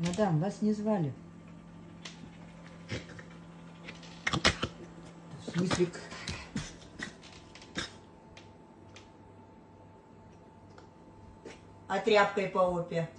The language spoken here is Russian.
Мадам, вас не звали. В смысле? А тряпкой по опе?